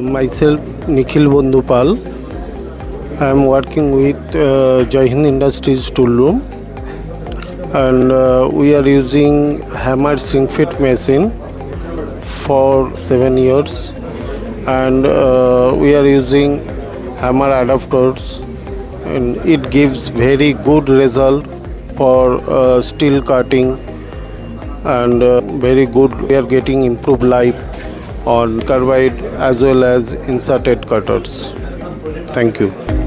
myself Nikhil Bondupal. I am working with uh, Jai Hind Industries tool and uh, we are using Haimer shrink fit machine for 7 years. And uh, we are using Haimer adapters. And it gives very good result for uh, steel cutting. And uh, very good we are getting improved life on carbide as well as inserted cutters. Thank you